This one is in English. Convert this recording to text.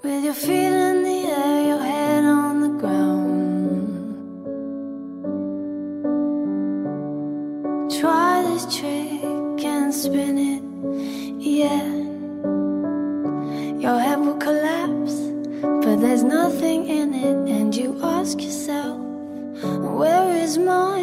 With your feet in the air, your head on the ground. Try this trick and spin it, yeah. Your head will collapse, but there's nothing in it, and you ask yourself, Where is mine?